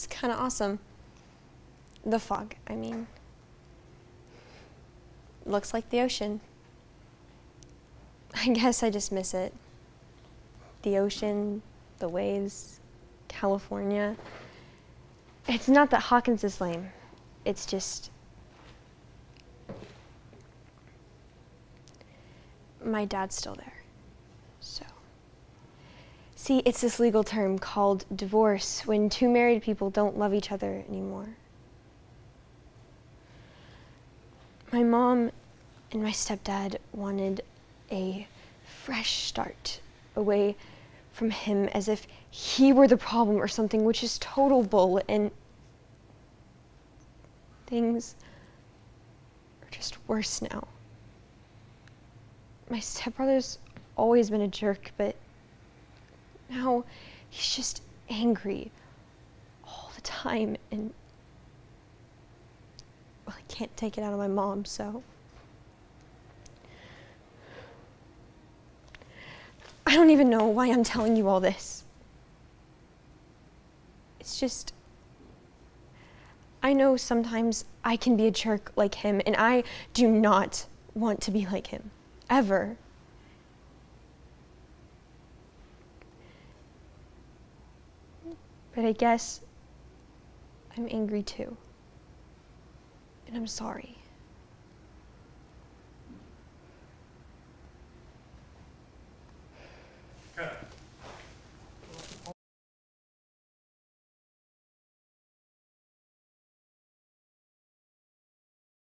It's kind of awesome. The fog, I mean. Looks like the ocean. I guess I just miss it. The ocean, the waves, California. It's not that Hawkins is lame. It's just. My dad's still there. See, it's this legal term called divorce when two married people don't love each other anymore. My mom and my stepdad wanted a fresh start away from him as if he were the problem or something, which is total bull, and things are just worse now. My stepbrother's always been a jerk, but he's just angry all the time, and well, I can't take it out of my mom, so. I don't even know why I'm telling you all this. It's just. I know sometimes I can be a jerk like him, and I do not want to be like him. Ever. But I guess I'm angry too. And I'm sorry.